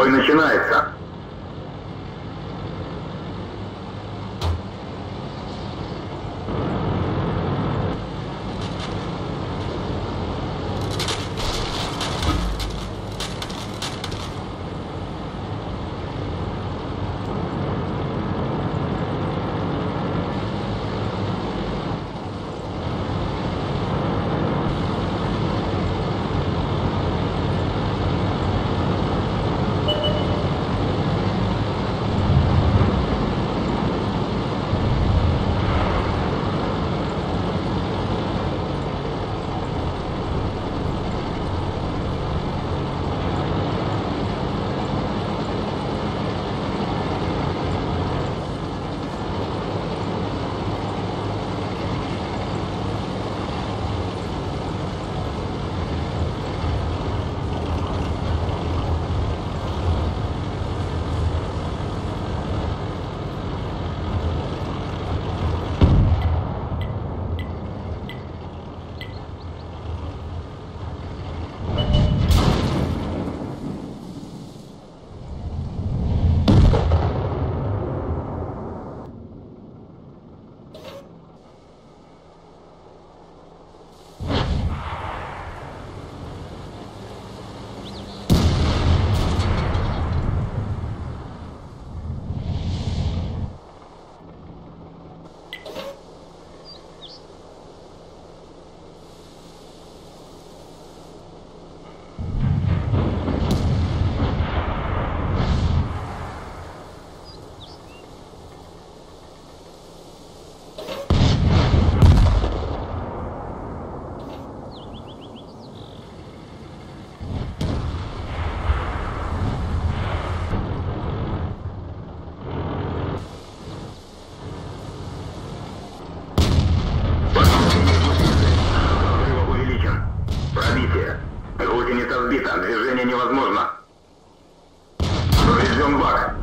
Бой начинается. Сбита. Движение невозможно. Поврежден бак.